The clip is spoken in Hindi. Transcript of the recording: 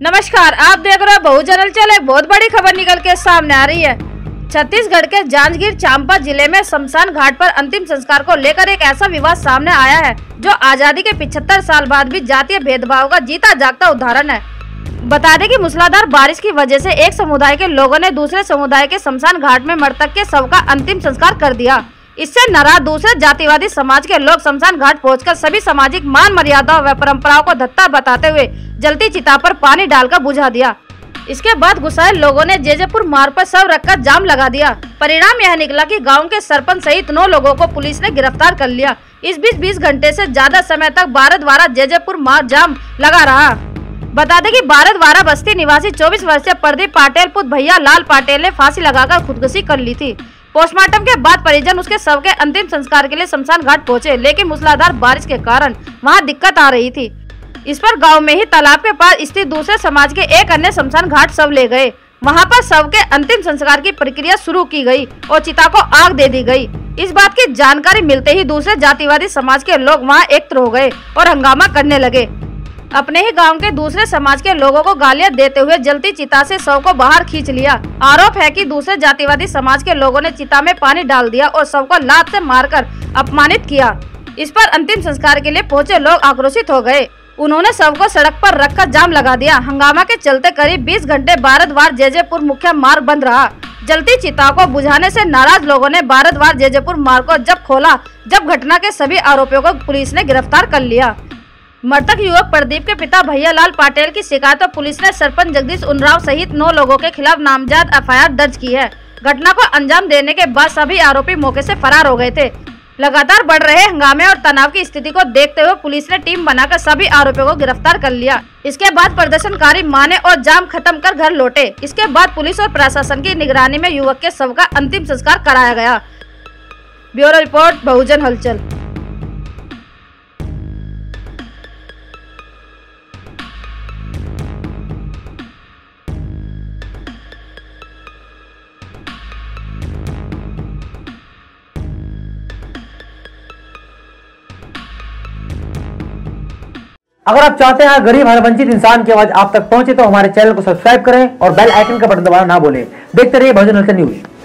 नमस्कार, आप देख रहे हो बहुजन चल। एक बहुत बड़ी खबर निकल के सामने आ रही है। छत्तीसगढ़ के जांजगीर चांपा ज़िले में शमशान घाट पर अंतिम संस्कार को लेकर एक ऐसा विवाद सामने आया है, जो आज़ादी के 75 साल बाद भी जातीय भेदभाव का जीता जागता उदाहरण है। बता दें कि मूसलाधार बारिश की वजह से एक समुदाय के लोगों ने दूसरे समुदाय के शमशान घाट में मृतक के शव का अंतिम संस्कार कर दिया। इससे नाराज़ दूसरे जातिवादी समाज के लोग शमशान घाट पहुंचकर सभी सामाजिक मान मर्यादाओं व परंपराओं को धत्ता बताते हुए जलती चिता पर पानी डालकर बुझा दिया। इसके बाद गुस्साए लोगों ने जेजेपुर मार्ग पर सब रखकर जाम लगा दिया। परिणाम यह निकला कि गाँव के सरपंच सहित नौ लोगों को पुलिस ने गिरफ़्तार कर लिया। इस बीच 20 घंटे से ज़्यादा समय तक भारत द्वारा जेजेपुर मार्ग जाम लगा रहा। बता दें कि द्वारा बस्ती निवासी 24 वर्षीय प्रदीप पाटिल, पुत्र भैया लाल पाटिल ने फांसी लगाकर खुदकुशी कर ली थी। पोस्टमार्टम के बाद परिजन उसके शव के अंतिम संस्कार के लिए शमशान घाट पहुँचे, लेकिन मूसलाधार बारिश के कारण वहाँ दिक्कत आ रही थी। इस पर गाँव में ही तालाब के पास स्थित दूसरे समाज के एक अन्य शमशान घाट शव ले गए। वहाँ पर शव के अंतिम संस्कार की प्रक्रिया शुरू की गई और चिता को आग दे दी गई। इस बात की जानकारी मिलते ही दूसरे जातिवादी समाज के लोग वहाँ एकत्र हो गए और हंगामा करने लगे। अपने ही गाँव के दूसरे समाज के लोगों को गालियाँ देते हुए जलती चिता से शव को बाहर खींच लिया। आरोप है कि दूसरे जातिवादी समाज के लोगों ने चिता में पानी डाल दिया और शव को लात से मारकर अपमानित किया। इस पर अंतिम संस्कार के लिए पहुँचे लोग आक्रोशित हो गए। उन्होंने सबको सड़क पर रखकर जाम लगा दिया। हंगामा के चलते करीब 20 घंटे भारतवार जेजेपुर मुख्य मार्ग बंद रहा। जलती चिता को बुझाने से नाराज़ लोगों ने भारतवार जेजेपुर मार्ग को जब खोला, जब घटना के सभी आरोपियों को पुलिस ने गिरफ़्तार कर लिया। मृतक युवक प्रदीप के पिता भैया लाल पाटिल की शिकायत पर पुलिस ने सरपंच जगदीश उनराव सहित नौ लोगों के खिलाफ नामजद एफ़ दर्ज की है। घटना को अंजाम देने के बाद सभी आरोपी मौके से फरार हो गए थे। लगातार बढ़ रहे हंगामे और तनाव की स्थिति को देखते हुए पुलिस ने टीम बनाकर सभी आरोपियों को गिरफ़्तार कर लिया। इसके बाद प्रदर्शनकारी माने और जाम खत्म कर घर लौटे। इसके बाद पुलिस और प्रशासन की निगरानी में युवक के शव का अंतिम संस्कार कराया गया। ब्यूरो रिपोर्ट, बहुजन हलचल। अगर आप चाहते हैं, गरीब हर वंचित इंसान की आवाज़ आप तक पहुँचे तो हमारे चैनल को सब्सक्राइब करें और बेल आइकन का बटन दबाना ना बोले देखते रहिए भजन न्यूज़।